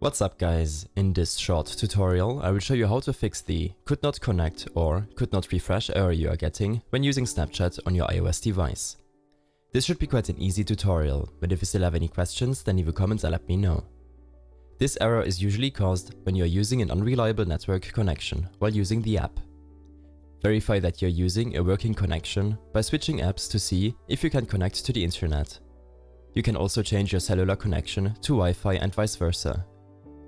What's up guys, in this short tutorial I will show you how to fix the could not connect or could not refresh error you are getting when using Snapchat on your iOS device. This should be quite an easy tutorial, but if you still have any questions then leave a comment and let me know. This error is usually caused when you are using an unreliable network connection while using the app. Verify that you're using a working connection by switching apps to see if you can connect to the internet. You can also change your cellular connection to Wi-Fi and vice versa.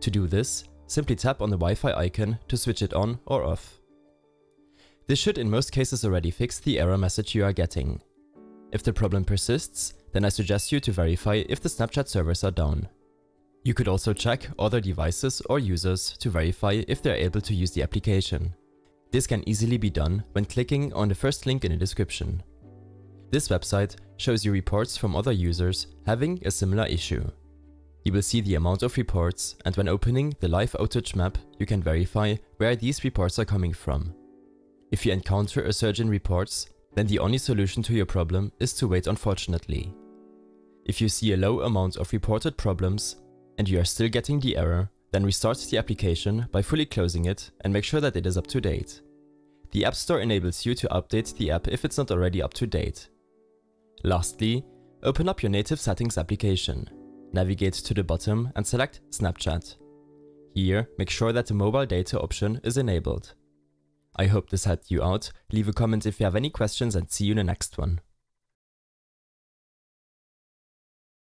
To do this, simply tap on the Wi-Fi icon to switch it on or off. This should in most cases already fix the error message you are getting. If the problem persists, then I suggest you to verify if the Snapchat servers are down. You could also check other devices or users to verify if they are able to use the application. This can easily be done when clicking on the first link in the description. This website shows you reports from other users having a similar issue. You will see the amount of reports and when opening the live outage map, you can verify where these reports are coming from. If you encounter a surge in reports, then the only solution to your problem is to wait unfortunately. If you see a low amount of reported problems and you are still getting the error, then restart the application by fully closing it and make sure that it is up to date. The App Store enables you to update the app if it's not already up to date. Lastly, open up your native settings application navigate to the bottom and select Snapchat. Here, make sure that the mobile data option is enabled. I hope this helped you out, leave a comment if you have any questions and see you in the next one.